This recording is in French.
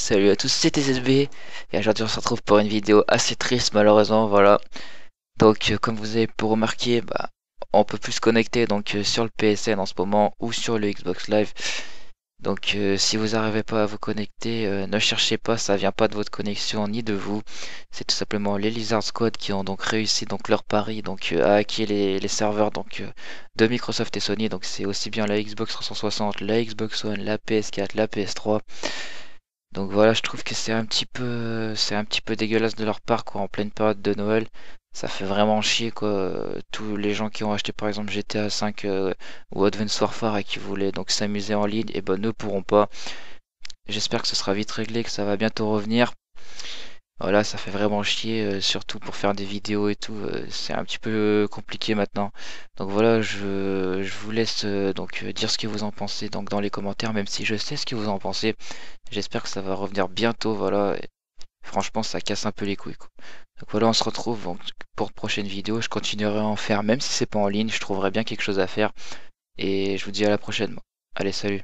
Salut à tous, c'était SB et aujourd'hui on se retrouve pour une vidéo assez triste malheureusement, voilà. Donc euh, comme vous avez pu remarquer, bah, on peut plus se connecter donc euh, sur le PSN en ce moment ou sur le Xbox Live. Donc euh, si vous n'arrivez pas à vous connecter, ne cherchez pas, ça vient pas de votre connexion ni de vous. C'est tout simplement les Lizard Squad qui ont donc réussi donc leur pari à hacker les, serveurs donc de Microsoft et Sony. Donc c'est aussi bien la Xbox 360, la Xbox One, la PS4, la PS3. Donc voilà, je trouve que c'est un petit peu c'est dégueulasse de leur part quoi en pleine période de Noël. Ça fait vraiment chier quoi. Tous les gens qui ont acheté par exemple GTA 5 euh, ou Advance Warfare et qui voulaient donc s'amuser en ligne, et eh ben ne pourront pas. J'espère que ce sera vite réglé, que ça va bientôt revenir. Voilà, ça fait vraiment chier, euh, surtout pour faire des vidéos et tout. Euh, c'est un petit peu compliqué maintenant. Donc voilà, je, vous laisse euh, donc dire ce que vous en pensez donc dans les commentaires, même si je sais ce que vous en pensez. J'espère que ça va revenir bientôt. Voilà, franchement, ça casse un peu les couilles. Donc voilà, on se retrouve donc, pour prochaine vidéo. Je continuerai à en faire, même si c'est pas en ligne. Je trouverai bien quelque chose à faire. Et je vous dis à la prochaine. Allez, salut.